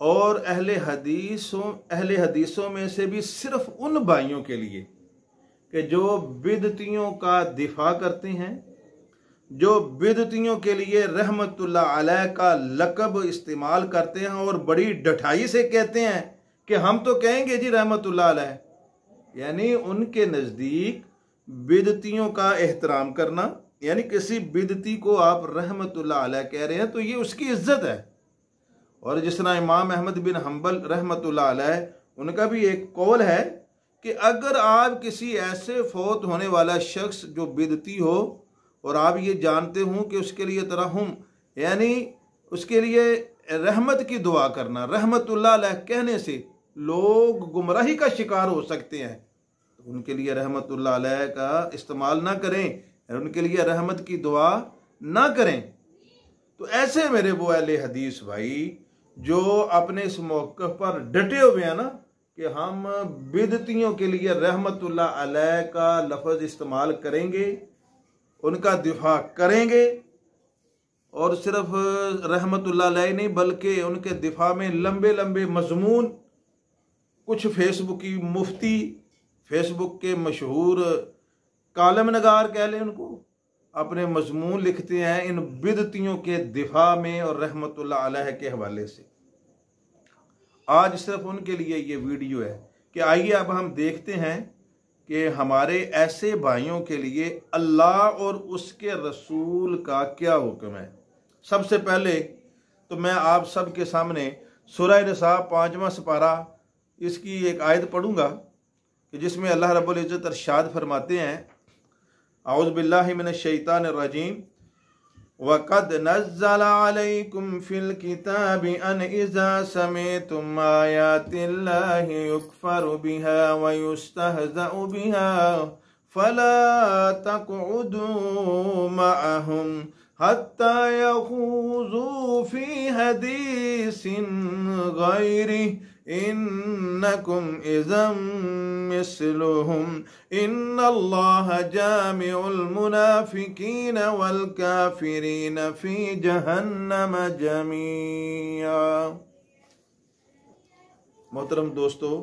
और अहले हदीसों अहले हदीसों में से भी सिर्फ़ उन भाइयों के लिए कि जो बिदतियों का दिफा करते हैं, जो बिदतियों के लिए रहमतुल्लाह अलैह का लकब इस्तेमाल करते हैं और बड़ी डठाई से कहते हैं कि हम तो कहेंगे जी रहमतुल्लाह अलैह। यानी उनके नज़दीक बिदतियों का एहतराम करना, यानी किसी बिदती को आप रहमतुल्लाह अलैह कह रहे हैं तो ये उसकी इज़्ज़त है। और जिस तरह इमाम अहमद बिन हम्बल अलैह, उनका भी एक कौल है कि अगर आप किसी ऐसे फौत होने वाला शख्स जो बिदती हो, और आप ये जानते हो कि उसके लिए तरहम, यानी उसके लिए रहमत की दुआ करना, रहमतुल्लाह अलैह कहने से लोग गुमराही का शिकार हो सकते हैं। तो उनके लिए रहमतुल्लाह अलैह का इस्तेमाल ना करें उनके लिए रहमत की दुआ ना करें। तो ऐसे मेरे वो अहले हदीस भाई जो अपने इस मौके पर डटे हुए हैं ना, कि हम बिदतियों के लिए रहमतुल्लाह अलैह का लफज इस्तेमाल करेंगे, उनका दिफा करेंगे, और सिर्फ़ रहमतुल्लाह अलैह नहीं, बल्कि उनके दिफा में लंबे लंबे मजमून, कुछ फेसबुक की मुफ्ती, फेसबुक के मशहूर कालम नगार कह लें उनको, अपने मजमून लिखते हैं इन बिदतियों के दिफा में और रहमतुल्लाह अलैह के हवाले से। आज सिर्फ़ उनके लिए ये वीडियो है कि आइए अब हम देखते हैं कि हमारे ऐसे भाइयों के लिए अल्लाह और उसके रसूल का क्या हुक्म है। सबसे पहले तो मैं आप सबके सामने सुरह नसा पाँचवा सपारा, इसकी एक आयत पढ़ूँगा कि जिसमें अल्लाह रब्बुल इज़्ज़त अरशाद फरमाते हैं आउज़बिल्लामिन शैतान रजीम वक़द नज़्ज़ल फ़िल किताब अन इज़ा समेतुम आयातिल्लाहि युकफ़रु बिहा व युस्तहज़अु बिहा फला तक़उदू मअहुम हत्ता यखूज़ू फ़ी हदीसिन गैरिही इन्नकुम इज़म मिसलुहुम इन्नल्लाह जामिउल मुनाफिकीन वल काफिरीन फ़ी जहन्नम जमीया मोहतरम दोस्तों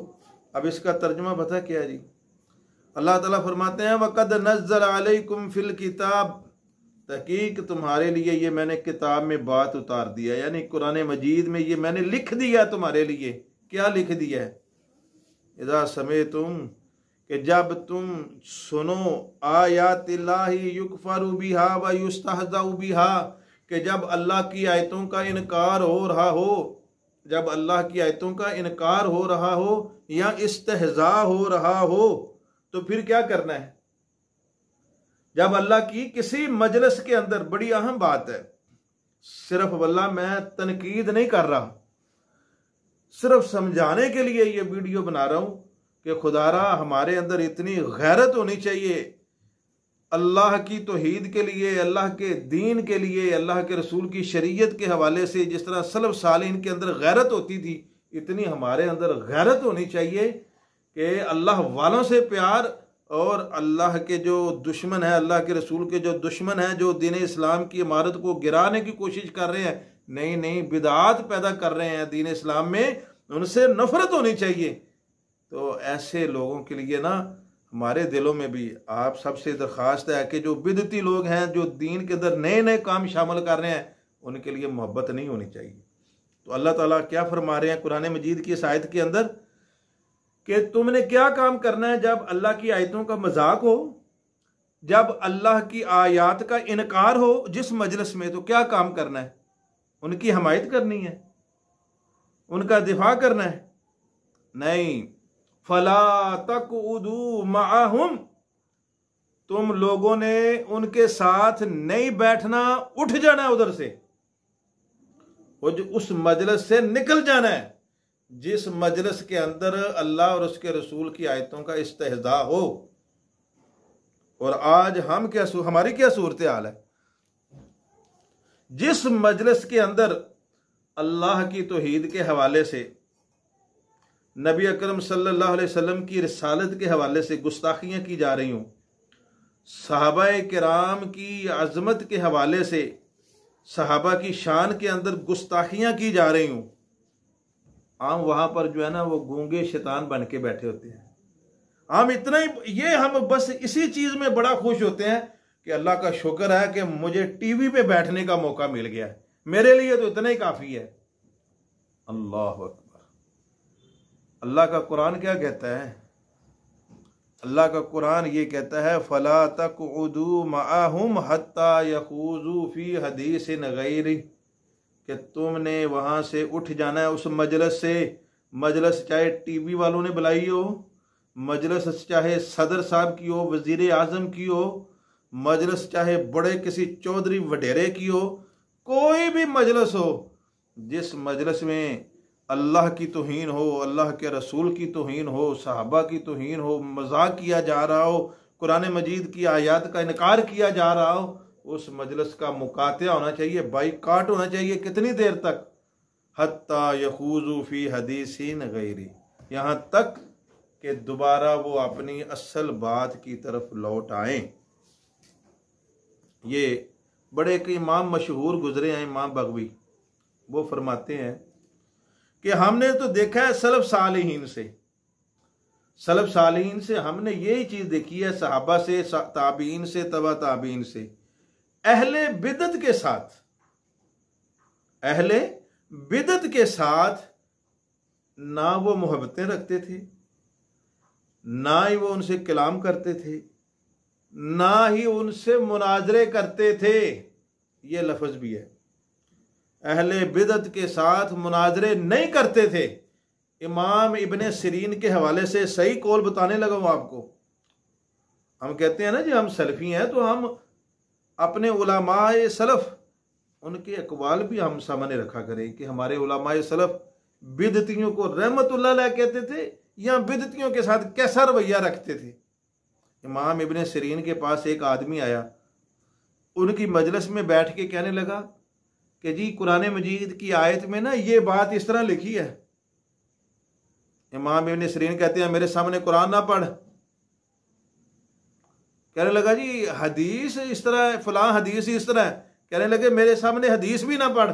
अब इसका तर्जुमा पता क्या जी अल्लाह ताला फरमाते हैं वक़द नज़्ज़ल अलैकुम फिल किताब तहकीक तुम्हारे लिए ये मैंने किताब में बात उतार दिया यानी कुरान मजीद में ये मैंने लिख दिया तुम्हारे लिए क्या लिख दिया है? इदा समय तुम कि जब तुम सुनो आयात युकफरू बिहा व युस्तहजा बिहा, कि जब अल्लाह की आयतों का इनकार हो रहा हो, जब अल्लाह की आयतों का इनकार हो रहा हो या इस्तहजा हो रहा हो तो फिर क्या करना है? जब अल्लाह की किसी मजलिस के अंदर बड़ी अहम बात है, सिर्फ़ वल्ला मैं तनकीद नहीं कर रहा सिर्फ़ समझाने के लिए ये वीडियो बना रहा हूँ कि खुदारा हमारे अंदर इतनी गैरत होनी चाहिए। अल्लाह की तोहीद के लिए, अल्लाह के दीन के लिए, अल्लाह के रसूल की शरीयत के हवाले से जिस तरह सलब साल इनके अंदर गैरत होती थी, इतनी हमारे अंदर गैरत होनी चाहिए कि अल्लाह वालों से प्यार और अल्लाह के जो दुश्मन है, अल्लाह के रसूल के जो दुश्मन है, जो दीन इस्लाम की इमारत को गिराने की कोशिश कर रहे हैं नहीं नहीं, बिदात पैदा कर रहे हैं दीन इस्लाम में, उनसे नफरत होनी चाहिए। तो ऐसे लोगों के लिए ना, हमारे दिलों में भी आप सबसे दरख्वास्त है कि जो बिदती लोग हैं, जो दीन के अंदर नए नए काम शामिल कर रहे हैं, उनके लिए मोहब्बत नहीं होनी चाहिए। तो अल्लाह ताला क्या फरमा रहे हैं कुरान मजीद की इस आयत के अंदर? कि तुमने क्या काम करना है जब अल्लाह की आयतों का मज़ाक हो? जब अल्लाह की आयात का इनकार हो जिस मजलिस में तो क्या काम करना है? उनकी हमायत करनी है, उनका दिफा करना है। नहीं, फला तक उदू माहुम तुम लोगों ने उनके साथ नहीं बैठना, उठ जाना उधर से। वो जो उस मजलस से निकल जाना है, जिस मजलस के अंदर अल्लाह और उसके रसूल की आयतों का इस्तेजा हो। और आज हम क्या हमारी क्या सूरत हाल है? जिस मजलिस के अंदर अल्लाह की तोहीद के हवाले से, नबी अकरम सल्लल्लाहु अलैहि वसल्लम की रसालत के हवाले से गुस्ताखियाँ की जा रही हूँ सहाबा कराम की अजमत के हवाले से, सहाबा की शान के अंदर गुस्ताखियाँ की जा रही हूँ, आम वहाँ पर जो है ना वो गूँगे शैतान बन के बैठे होते हैं। हम इतना ही, ये हम बस इसी चीज़ में बड़ा खुश होते हैं कि अल्लाह का शुक्र है कि मुझे टीवी पे बैठने का मौका मिल गया है। मेरे लिए तो इतना ही काफ़ी है। अल्लाह अकबर। अल्लाह का कुरान क्या कहता है? अल्लाह का कुरान ये कहता है, फला तक उदू माहम फ़ी हदीस गैरी। कि तुमने वहाँ से उठ जाना है उस मजलस से। मजलस चाहे टीवी वालों ने बुलाई हो, मजलस चाहे सदर साहब की हो वज़ीर आज़म की हो मजलस चाहे बड़े किसी चौधरी वडेरे की हो, कोई भी मजलस हो, जिस मजलस में अल्लाह की तोहन हो, अल्लाह के रसूल की तोहन हो, सहाबा की तोहन हो, मज़ाक किया जा रहा हो, कुरान मजीद की आयात का इनकार किया जा रहा हो, उस मजलस का मुकातिया होना चाहिए, बाइकाट होना चाहिए कितनी देर तक? हत्ता यखूजूफ़ी हदीसिन गैरी। यहाँ तक कि दोबारा वो अपनी असल बात की तरफ़ लौट आए। ये बड़े एक इमाम मशहूर गुजरे हैं, इमाम बगवी। वो फरमाते हैं कि हमने तो देखा है सलफ सालहीन से। सलफ सालहीन से हमने यही चीज़ देखी है, सहाबा से ताबीन से, तबा ताबीन से। अहले बिदत के साथ, अहले बिदत के साथ ना वो मोहब्बतें रखते थे, ना ही वो उनसे कलाम करते थे। ना ही उनसे मुनाजरे करते थे। ये लफज भी है। अहले बिदत के साथ मुनाजरे नहीं करते थे। इमाम इबन सरीन के हवाले से सही कौल बताने लगा हूँ आपको। हम कहते हैं ना, जी हम सल्फी हैं तो हम अपने उलामाए सलफ़, उनके अकवाल भी हम सामने रखा करें कि हमारे उलामाए सलफ़ बिदतियों को रहमत कहते थे या बिदतियों के साथ कैसा रवैया रखते थे। इमाम इबन सरीन के पास एक आदमी आया। उनकी मजलस में बैठ के कहने लगा कि जी, कुरान मजीद की आयत में ना ये बात इस तरह लिखी है। इमाम इबन सरीन कहते हैं, मेरे सामने कुरान ना पढ़। कहने लगा, जी, हदीस इस तरह है, फलां हदीस इस तरह है। कहने लगे, मेरे सामने हदीस भी ना पढ़।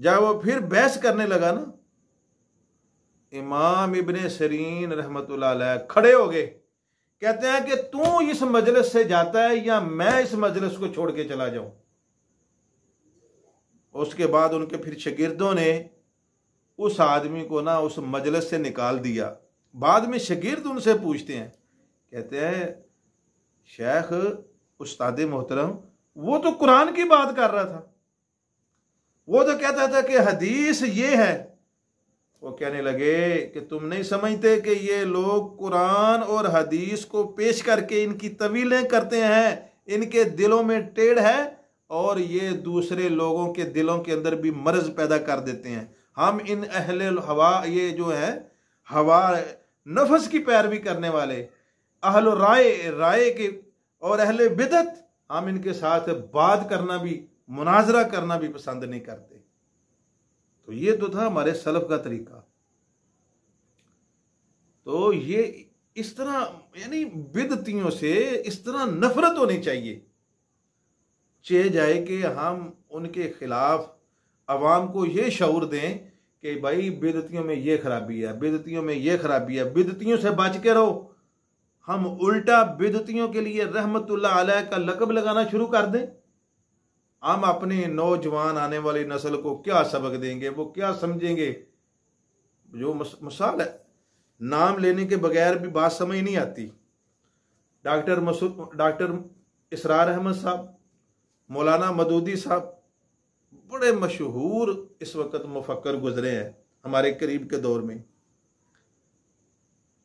जब वो फिर बहस करने लगा ना, इमाम इबन सरीन रहमत खड़े हो गए। कहते हैं कि तू इस मजलिस से जाता है या मैं इस मजलिस को छोड़ के चला जाऊँ? उसके बाद उनके फिर शगिर्दों ने उस आदमी को ना उस मजलिस से निकाल दिया। बाद में शगिर्द उनसे पूछते हैं, कहते हैं, शेख, उस्ताद मोहतरम, वो तो कुरान की बात कर रहा था। वो तो कहता था कि हदीस ये है वो कहने लगे कि तुम नहीं समझते कि ये लोग कुरान और हदीस को पेश करके इनकी तवीलें करते हैं, इनके दिलों में टेढ़ है और ये दूसरे लोगों के दिलों के अंदर भी मर्ज पैदा कर देते हैं। हम इन अहले हवा, ये जो है, हवा, नफस की पैरवी करने वाले अहल राय राय के और अहल बिदत हम इनके साथ बात करना भी, मुनाजरा करना भी पसंद नहीं करते। तो ये तो था हमारे सलफ का तरीका। तो ये इस तरह, यानी बिदतियों से इस तरह नफरत होनी चाहिए। चे जाए कि हम उनके खिलाफ अवाम को ये शौर दें कि भाई बेदतियों में ये खराबी है, बेदतियों में ये खराबी है, बिदतियों से बच के रहो। हम उल्टा बिदतियों के लिए रहमतुल्लाह का लकब लगाना शुरू कर दें। हम अपने नौजवान आने वाली नस्ल को क्या सबक देंगे? वो क्या समझेंगे? जो मिसाल है। नाम लेने के बगैर भी बात समझ नहीं आती। डॉक्टर मसूद, डॉक्टर इसरार अहमद साहब, मौलाना मदूदी साहब बड़े मशहूर इस वक्त मुफक्र गुजरे हैं हमारे करीब के दौर में।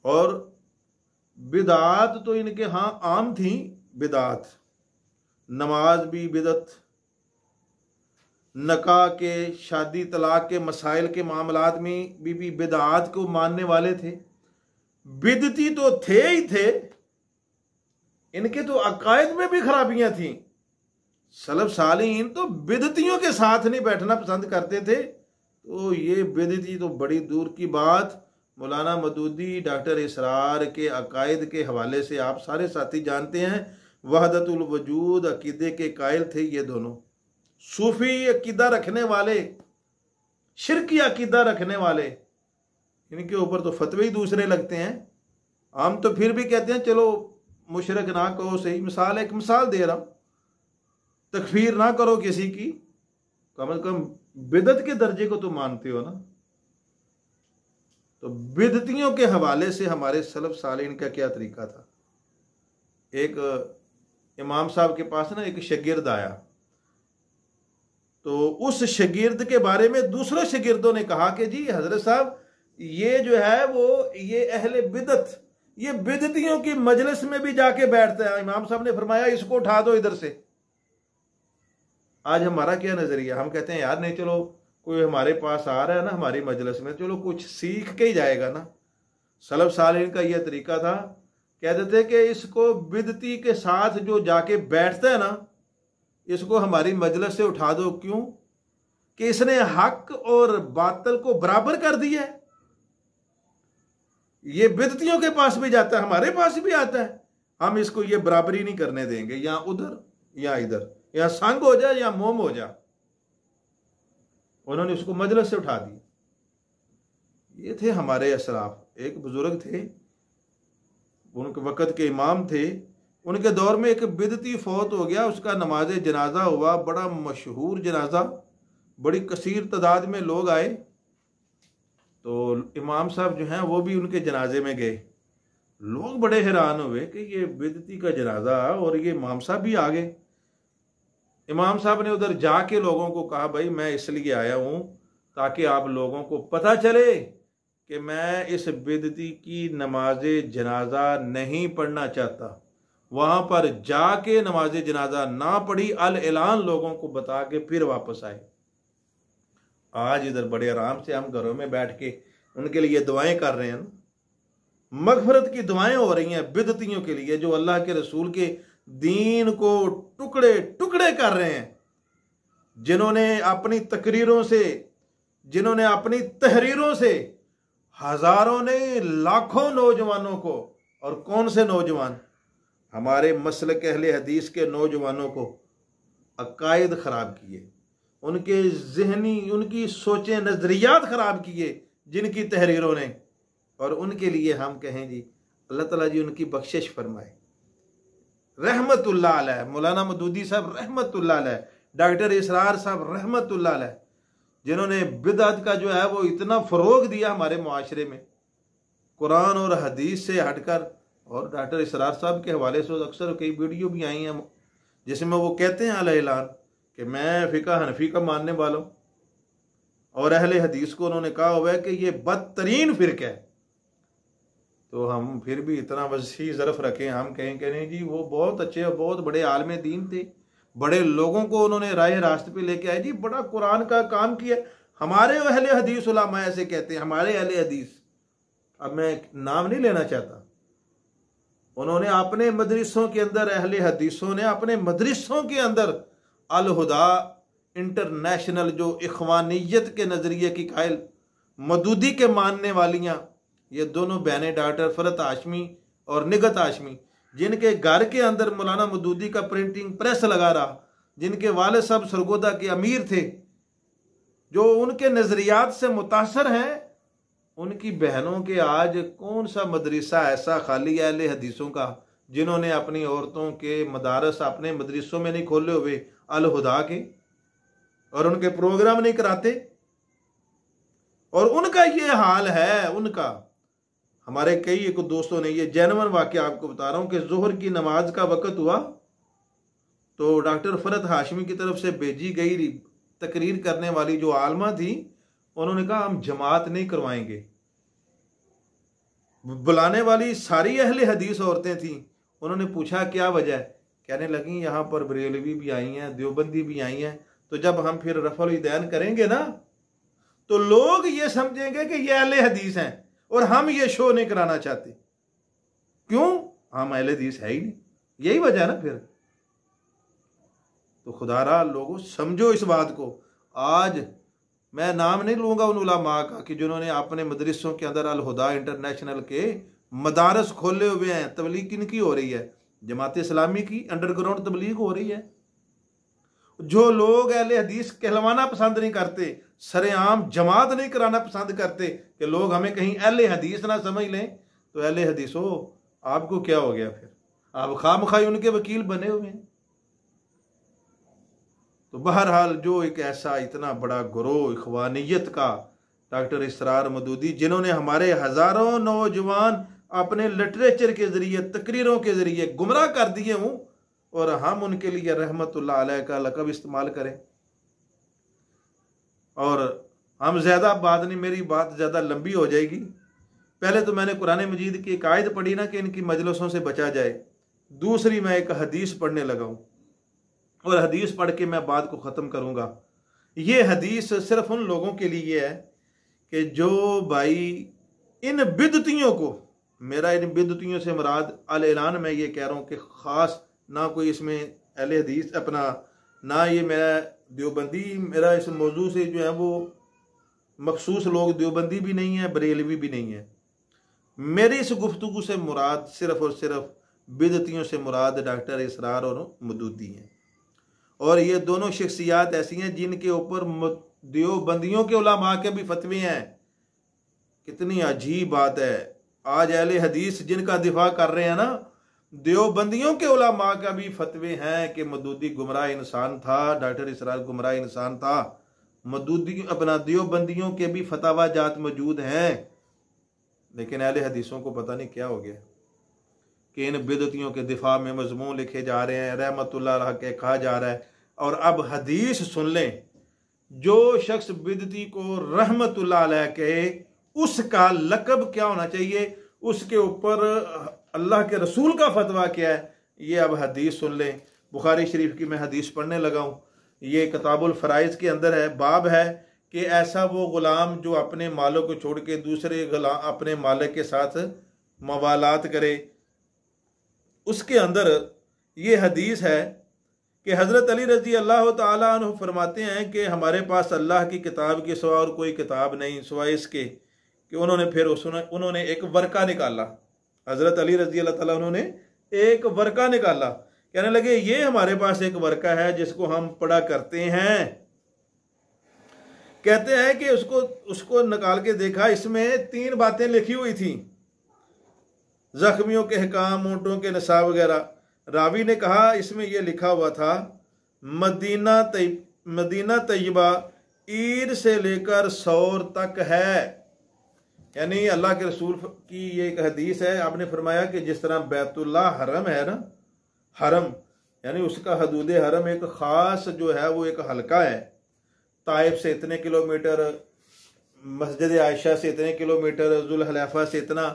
और बिदात तो इनके हाँ आम थी, बिदात। नमाज़ भी बिदत नका के, शादी तलाक के, मसाइल के मामला में बीबी बिदात को मानने वाले थे। बिदती तो थे ही थे। इनके तो अकायद में भी खराबियाँ थी। सलब सालीन तो बिदतियों के साथ नहीं बैठना पसंद करते थे। तो ये बिदती तो बड़ी दूर की बात। मौलाना मदूदी डॉक्टर इसरार के अकायद के हवाले से आप सारे साथी जानते हैं। वहदतुल वजूद, अकीदे के कायल थे ये दोनों। सूफी अकीदा रखने वाले, शिरकी अकीदा रखने वाले, इनके ऊपर तो फतवे ही दूसरे लगते हैं। हम तो फिर भी कहते हैं, चलो, मुशरक ना कहो सही। मिसाल एक मिसाल दे रहा हूँ। तकफीर ना करो किसी की। कम अज कम बिदत के दर्जे को तो मानते हो ना। तो बिदतियों के हवाले से हमारे सलफ सालीन का क्या तरीका था? एक, इमाम साहब के पास ना एक शगिर्द आया। तो उस शगिर्द के बारे में दूसरे शगिर्दों ने कहा कि जी, हज़रत साहब, ये जो है वो, ये अहले बिदत, ये बिदतियों की मजलिस में भी जाके बैठते हैं। इमाम साहब ने फरमाया, इसको उठा दो इधर से। आज हमारा क्या नज़रिया? हम कहते हैं, यार नहीं, चलो, कोई हमारे पास आ रहा है ना, हमारी मजलिस में, चलो, कुछ सीख के ही जाएगा ना। सलब सालिन का यह तरीका था कहते थे कि इसको बिदती के साथ जो जाके बैठता है ना इसको हमारी मजलिस से उठा दो। क्यों? कि इसने हक और बातल को बराबर कर दिया है। ये बिदतियों के पास भी जाता है, हमारे पास भी आता है। हम इसको ये बराबरी नहीं करने देंगे, या उधर, या इधर, या संग हो जा, या मोम हो जा। उन्होंने उसको मजलिस से उठा दिया ये थे हमारे असराफ। एक बुज़ुर्ग थे, उनके वक़्त के इमाम थे। उनके दौर में एक बिदती फौत हो गया, उसका नमाज़ जनाजा हुआ, बड़ा मशहूर जनाजा, बड़ी कसीर तादाद में लोग आए। तो इमाम साहब जो हैं, वो भी उनके जनाजे में गए। लोग बड़े हैरान हुए कि ये बिदती का जनाजा और ये इमाम साहब भी आ गए। इमाम साहब ने उधर जाके लोगों को कहा, भाई, मैं इसलिए आया हूँ ताकि आप लोगों को पता चले कि मैं इस बिदती की नमाज़ जनाजा नहीं पढ़ना चाहता। वहाँ पर जाके नमाज़ जनाजा ना पढ़ी अल ऐलान लोगों को बता के फिर वापस आए। आज इधर बड़े आराम से हम घरों में बैठ के उनके लिए दुआएँ कर रहे हैं। मगफरत की दुआएँ हो रही हैं बिदतियों के लिए, जो अल्लाह के रसूल के दीन को टुकड़े टुकड़े कर रहे हैं। जिन्होंने अपनी तकरीरों से, जिन्होंने अपनी तहरीरों से हज़ारों ने लाखों नौजवानों को, और कौन से नौजवान? हमारे मसल कहले हदीस के नौजवानों को अकायद ख़राब किए, उनके जहनी, उनकी सोचें, नज़रियात ख़राब किए जिनकी तहरीरों ने। और उनके लिए हम कहें जी, अल्लाह ताला जी उनकी बख्शिश फरमाए। रहमतुल्लाह मौलाना मदूदी साहब रहमतुल्लाह डॉक्टर इसरार साहब रहमतुल्लाह जिन्होंने बिदत का जो है वो इतना फ़रोग दिया हमारे माशरे में। कुरान और हदीस से हटकर और डॉक्टर इसरार साहब के हवाले से अक्सर कई वीडियो भी आई हैं। जिसमें वो कहते हैं अलान कि मैं फ़िका हनफी का मानने वाला हूँ। और अहले हदीस को उन्होंने कहा हुआ है कि ये बदतरीन फ़िरक है। तो हम फिर भी इतना वसी ज़रफ़ रखें। हम कहें कि जी, वो बहुत अच्छे और बहुत बड़े आलम दीन थे। बड़े लोगों को उन्होंने राय रास्ते पे लेके आए। जी, बड़ा कुरान का काम किया हमारे अहले हदीस उलामा ऐसे कहते हैं, हमारे अहले हदीस। अब मैं नाम नहीं लेना चाहता। उन्होंने अपने मदरसों के अंदर, अहले हदीसों ने अपने मदरसों के अंदर अलहुदा इंटरनेशनल जो इखवानियत के नज़रिए की कायल, मदूदी के मानने वालियाँ, ये दोनों बहनें डॉक्टर फरत आशमी और निगत आशमी, जिनके घर के अंदर मौलाना मदूदी का प्रिंटिंग प्रेस लगा रहा, जिनके वाले साहब सरगोदा के अमीर थे, जो उनके नज़रियात से मुतासर हैं उनकी बहनों के आज कौन सा मदरसा ऐसा खाली अहले हदीसों का? जिन्होंने अपनी औरतों के मदारस अपने मदरसों में नहीं खोले हुए? अलहुदा के। और उनके प्रोग्राम नहीं कराते? और उनका ये हाल है, उनका। हमारे कई एक दोस्तों ने ये जैनवन वाक्य आपको बता रहा हूँ कि जोहर की नमाज़ का वक़्त हुआ तो डॉक्टर फरत हाशमी की तरफ़ से भेजी गई तकरीर करने वाली जो आलमा थी उन्होंने कहा, हम जमात नहीं करवाएँगे। बुलाने वाली सारी अहले हदीस औरतें थी। उन्होंने पूछा, क्या वजह? कहने लगी, यहाँ पर बरेलवी भी आई हैं, देवबंदी भी आई हैं। तो जब हम फिर रफल दैन करेंगे ना तो लोग ये समझेंगे कि ये अहले हदीस हैं और हम ये शो नहीं कराना चाहते। क्यों? हम अहले हदीस है ही नहीं। यही वजह है ना फिर? तो खुदारा लोगों, समझो इस बात को। आज मैं नाम नहीं लूँगा उन उलामा का कि जिन्होंने अपने मदरसों के अंदर अलहुदा इंटरनेशनल के मदारस खोले हुए हैं। तबलीग किन की हो रही है? जमात इस्लामी की अंडरग्राउंड तबलीग हो रही है। जो लोग अहले हदीस कहलवाना पसंद नहीं करते, सरेआम जमात नहीं कराना पसंद करते कि लोग हमें कहीं अहले हदीस ना समझ लें तो अहले हदीस हो आपको क्या हो गया फिर? आप खाम खाई उनके वकील बने हुए हैं। तो बहरहाल जो एक ऐसा इतना बड़ा ग्रोह इखवानियत का डॉक्टर इसरार मदूदी, जिन्होंने हमारे हज़ारों नौजवान अपने लिटरेचर के ज़रिए, तकरीरों के ज़रिए गुमराह कर दिए हूँ, और हम उनके लिए रहमत का लकब इस्तेमाल करें। और हम ज़्यादा बात नहीं, मेरी बात ज़्यादा लंबी हो जाएगी। पहले तो मैंने कुरान मजीद की एक आयत पढ़ी ना कि इनकी मजलसों से बचा जाए। दूसरी मैं एक हदीस पढ़ने लगा हूँ। और हदीस पढ़ के मैं बात को ख़त्म करूँगा। ये हदीस सिर्फ़ उन लोगों के लिए है कि जो भाई इन बिदतियों को, मेरा इन बिदतियों से मुराद अल ऐलान मैं ये कह रहा हूँ कि ख़ास ना कोई इसमें अहल हदीस अपना, ना ये मेरा देवबंदी, मेरा इस मौजू से जो है वो मखसूस लोग देवबंदी भी नहीं है, बरेलवी भी नहीं है। मेरी इस गुफ्तु से मुराद सिर्फ़ और सिर्फ़ बिदतियों से मुराद डॉक्टर इसरार और मदूदी हैं। और ये दोनों शख्सियात ऐसी हैं जिनके ऊपर देवबंदियों के उलामा के भी फतवे हैं। कितनी अजीब बात है। आज अहले हदीस जिनका दिफा कर रहे हैं ना, देवबंदियों के उलामा का भी फतवे हैं कि मदूदी गुमराह इंसान था, डॉक्टर इसरार गुमराह इंसान था। मदूदी, अपना देवबंदियों के भी फतावा जात मौजूद हैं। लेकिन अहले हदीसों को पता नहीं क्या हो गया। कि इन बिदतियों के दिफा में मजमू लिखे जा रहे हैं रहमत के कहा जा रहा है। और अब हदीस सुन लें, जो शख्स बिदती को रहमत कहे उसका लकब क्या होना चाहिए? उसके ऊपर अल्लाह के रसूल का फतवा क्या है? ये अब हदीस सुन लें। बुखारी शरीफ की मैं हदीस पढ़ने लगा हूँ। ये किताबुल फ़राइज़ के अंदर है, बाब है कि ऐसा वो ग़ुलाम जो अपने मालों को छोड़ के दूसरे गुलाम अपने मालिक के साथ मवालात करे उसके अंदर ये हदीस है कि हज़रत अली रज़ी अल्लाह तु फरमाते हैं कि हमारे पास अल्लाह की किताब के सिवा और कोई किताब नहीं, सिवा इसके कि उन्होंने फिर उसने उन्होंने एक वर्का निकाला। हज़रत अली रज़ी अल्लाह उन्होंने एक वर्का निकाला। कहने लगे, ये हमारे पास एक वर्का है जिसको हम पढ़ा करते हैं। कहते हैं कि उसको उसको निकाल के देखा, इसमें तीन बातें लिखी हुई थी। जख्मियों के हकाम ऊँटों के नशा वगैरह। रावी ने कहा, इसमें यह लिखा हुआ था, मदीना तय मदीना तयबा ईद से लेकर सौर तक है। यानी अल्लाह के रसूल की ये एक हदीस है, आपने फरमाया कि जिस तरह बैतुल्ला हरम है ना, हरम, यानी उसका हदूद हरम एक ख़ास जो है, वो एक हल्का है। ताइफ से इतने किलोमीटर, मस्जिद आयशा से इतने किलोमीटर, जुलहलैफा से इतना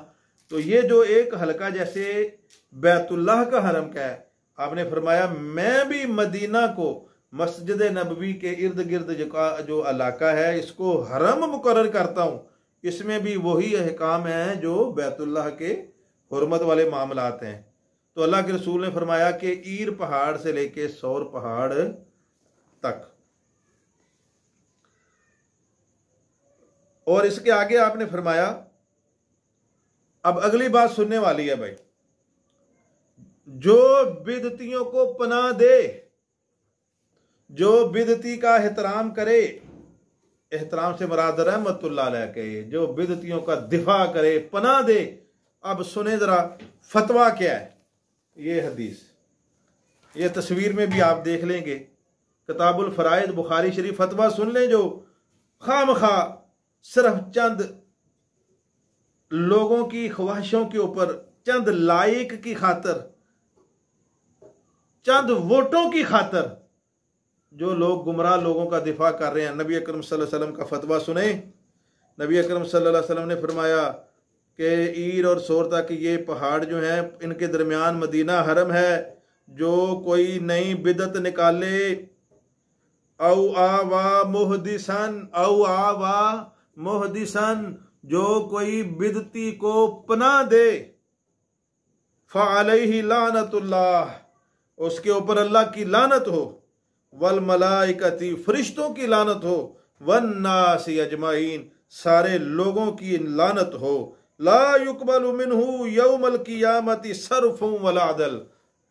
तो ये जो एक हलका जैसे बैतुल्लाह का हरम का है, आपने फरमाया, मैं भी मदीना को, मस्जिद नबवी के इर्द गिर्द जो इलाका है, इसको हरम मुकर करता हूँ। इसमें भी वही अहकाम है जो बैतुल्लाह के हरमत वाले मामलात हैं। तो अल्लाह के रसूल ने फरमाया कि ईर पहाड़ से लेके सौर पहाड़ तक। और इसके आगे आपने फरमाया अब अगली बात सुनने वाली है भाई। जो बिदतियों को पना दे, जो बिदती का एहतराम करे, एहतराम से मराद रहमत के, जो बिदतियों का दिफा करे पना दे, अब सुने जरा फतवा क्या है? ये हदीस। ये तस्वीर में भी आप देख लेंगे। किताबुल फ़राइद बुखारी शरीफ फतवा सुन लें जो खाम खा सिर्फ़ चंद लोगों की ख्वाहिशों के ऊपर, चंद लाइक की खातर, चंद वोटों की खातर जो लोग गुमराह लोगों का दिफा कर रहे हैं। नबी अकरम सल्लल्लाहु अलैहि वसल्लम का फतवा सुने। नबी अकरम सल्लल्लाहु अलैहि वसल्लम ने फरमाया कि ईर और सोर तक ये पहाड़ जो हैं, इनके दरमियान मदीना हरम है। जो कोई नई बिदत निकाले, औ आ आवा मोहदिसन, औ आ आवा मोहदिसन जो कोई बिदती को पना दे फ़ालही लानतुल्लाह, उसके ऊपर अल्लाह की लानत हो, वल मलाइकती, फरिश्तों की लानत हो, वन नासी अजमाइन, सारे लोगों की लानत हो। ला युकबल मिनहू यौमल कियामती सरफ वलादल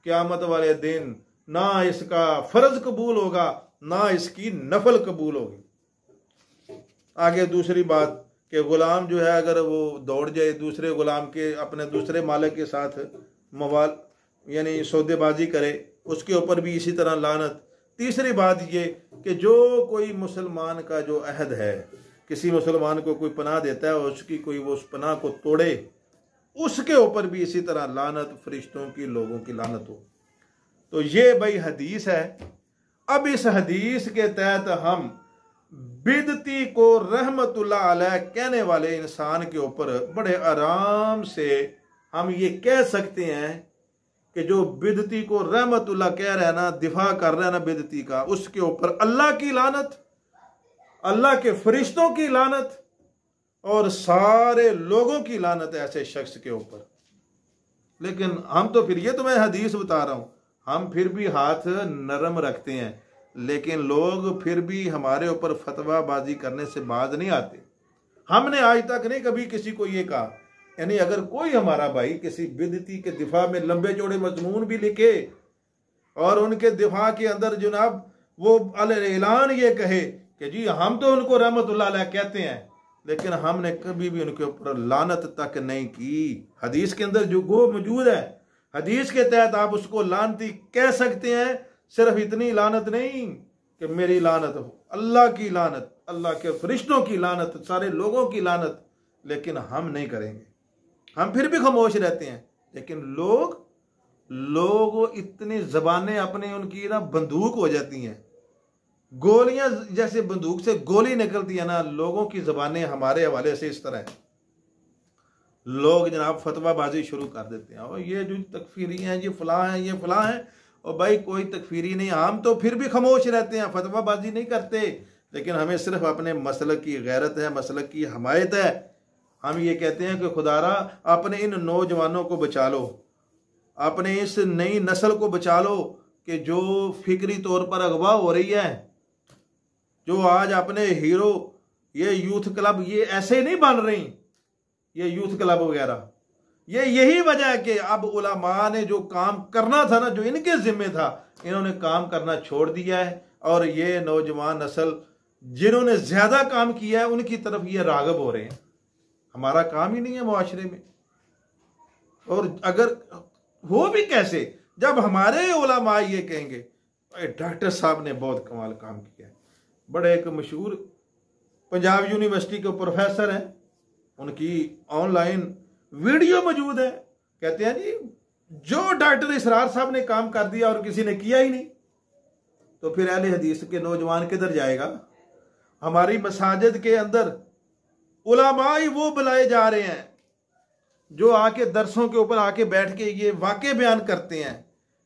क्यामत वाले दिन ना इसका फ़र्ज़ कबूल होगा, ना इसकी नफल कबूल होगी। आगे दूसरी बात कि गुलाम जो है अगर वो दौड़ जाए दूसरे गुलाम के, अपने दूसरे मालिक के साथ मवाल, यानी सौदेबाजी करे, उसके ऊपर भी इसी तरह लानत। तीसरी बात ये कि जो कोई मुसलमान का जो अहद है, किसी मुसलमान को कोई पनाह देता है और उसकी कोई, वो उस पनाह को तोड़े, उसके ऊपर भी इसी तरह लानत फरिश्तों की, लोगों की लानत हो। तो ये भाई हदीस है। अब इस हदीस के तहत हम बिदती को रहमतुल्लाह अलैह कहने वाले इंसान के ऊपर बड़े आराम से हम ये कह सकते हैं कि जो बिदती को रहमतुल्लाह कह रहे ना, दिफा कर रहे ना बिदती का, उसके ऊपर अल्लाह की लानत, अल्लाह के फरिश्तों की लानत और सारे लोगों की लानत ऐसे शख्स के ऊपर। लेकिन हम तो फिर ये तो मैं हदीस बता रहा हूँ, हम फिर भी हाथ नरम रखते हैं। लेकिन लोग फिर भी हमारे ऊपर फतवाबाजी करने से बाज नहीं आते। हमने आज तक नहीं कभी किसी को ये कहा। यानी अगर कोई हमारा भाई किसी बिदती के दिफा में लंबे चौड़े मजमून भी लिखे और उनके दिफा के अंदर जनाब वो ऐलान ये कहे कि जी, हम तो उनको रहमत कहते हैं, लेकिन हमने कभी भी उनके ऊपर लानत तक नहीं की। हदीस के अंदर जो गो मौजूद है, हदीस के तहत आप उसको लानती कह सकते हैं सिर्फ़ इतनी लानत नहीं कि मेरी लानत हो। अल्लाह की लानत, अल्लाह के फरिश्तों की लानत, सारे लोगों की लानत, लेकिन हम नहीं करेंगे। हम फिर भी खामोश रहते हैं, लेकिन लोग लोग इतनी जबानें अपने उनकी ना बंदूक हो जाती हैं। गोलियाँ जैसे बंदूक से गोली निकलती है ना, लोगों की जबानें हमारे हवाले से इस तरह है। लोग जनाब फतवाबाजी शुरू कर देते हैं, और ये जो तकफीरी हैं, ये फलां हैं, ये फलां हैं और भाई कोई तकफीरी नहीं हम तो फिर भी खामोश रहते हैं, फतवाबाजी नहीं करते। लेकिन हमें सिर्फ़ अपने मसल की गैरत है मसल की हमायत है। हम ये कहते हैं कि खुदारा, अपने इन नौजवानों को बचा लो। अपने इस नई नस्ल को बचा लो कि जो फिक्री तौर पर अगवा हो रही है। जो आज अपने हीरो, ये यूथ क्लब ये ऐसे नहीं बन रही, ये यूथ क्लब वगैरह। ये यही वजह है कि अब उलमा ने जो काम करना था ना, जो इनके जिम्मे था, इन्होंने काम करना छोड़ दिया है। और ये नौजवान नस्ल जिन्होंने ज़्यादा काम किया है, उनकी तरफ़ ये रागब हो रहे हैं। हमारा काम ही नहीं है मुआशरे में। और अगर हो भी कैसे? जब हमारे ओलामा ये कहेंगे डॉक्टर साहब ने बहुत कमाल काम किया है। बड़े एक मशहूर पंजाब यूनिवर्सिटी के प्रोफेसर हैं। उनकी ऑनलाइन वीडियो मौजूद है। कहते हैं जी, जो डॉक्टर इसरार साहब ने काम कर दिया और किसी ने किया ही नहीं तो फिर अहले हदीस के नौजवान किधर जाएगा? हमारी मसाजिद के अंदर उलामाई वो बुलाए जा रहे हैं, जो आके दरसों के ऊपर आके बैठ के ये वाक्य बयान करते हैं।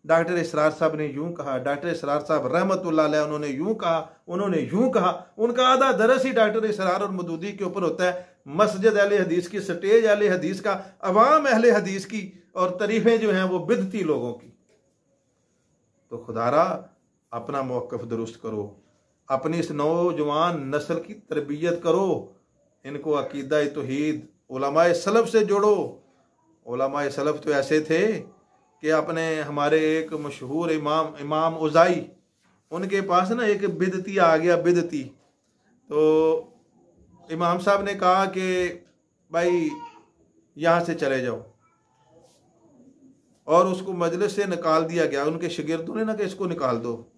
डॉक्टर इसरार साहब ने यूँ कहा, डॉक्टर इसरार साहब रहमत उन्होंने यूँ कहा, उन्होंने यूँ कहा। उनका आधा दरस ही डॉक्टर इसरार और मदूदी के ऊपर होता है। मस्जिद अहले हदीस की, स्टेज अहले हदीस का, अवाम अहले हदीस की और तरीफें जो हैं वो बिदती लोगों की। तो खुदारा, अपना मौकफ दुरुस्त करो, अपनी इस नौजवान नस्ल की तरबियत करो, इनको अकीदा तोहीद, उलमाए सलफ़ से जोड़ो। उलमाए सलफ़ तो ऐसे थे कि अपने हमारे एक मशहूर इमाम इमाम उज़ाई, उनके पास ना एक बिदती आ गया, बिदती। तो इमाम साहब ने कहा कि भाई, यहाँ से चले जाओ। और उसको मजलिस से निकाल दिया गया। उनके शिगिर्दों ने ना कि इसको निकाल दो।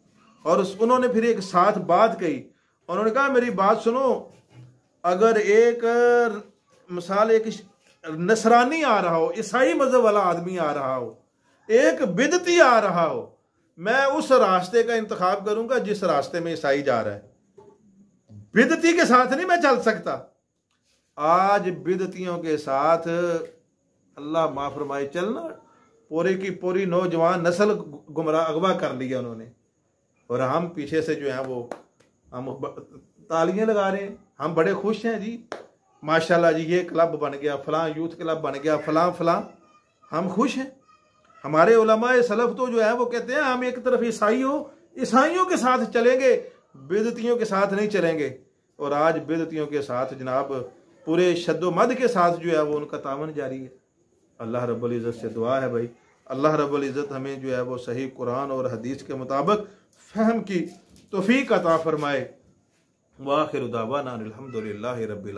और उस, उन्होंने फिर एक साथ बात कही। उन्होंने कहा, मेरी बात सुनो, अगर एक मिसाल, एक नसरानी आ रहा हो, ईसाई मज़हब वाला आदमी आ रहा हो, एक बिदती आ रहा हो, मैं उस रास्ते का इंतखाब करूँगा जिस रास्ते में ईसाई जा रहा है। बिदती के साथ नहीं मैं चल सकता। आज बिदतियों के साथ अल्लाह माफरमाई चलना पूरी की पूरी नौजवान नस्ल गुमराह, अगवा कर लिया उन्होंने। और हम पीछे से जो है वो, हम तालियाँ लगा रहे हैं। हम बड़े खुश हैं जी। माशाल्लाह जी, ये क्लब बन गया, फलां यूथ क्लब बन गया, फलां फलां। हम खुश हैं। हमारे उलमाए सलफ तो जो है वो कहते हैं, हम एक तरफ़ ईसाई हो ईसाइयों के साथ चलेंगे बेदतियों के साथ नहीं चलेंगे। और आज बेदतियों के साथ जनाब, पूरे शद्दोमद के साथ जो है वो उनका तावन जारी है। अल्लाह रब्बुल इज़्ज़त से दुआ है भाई। अल्लाह रब्बुल इज़्ज़त हमें जो है वो सही कुरान और हदीस के मुताबिक फ़हम की तोफ़ी अता फ़रमाए। वाखिर दावाना अलहमदिल्ला रब्बिल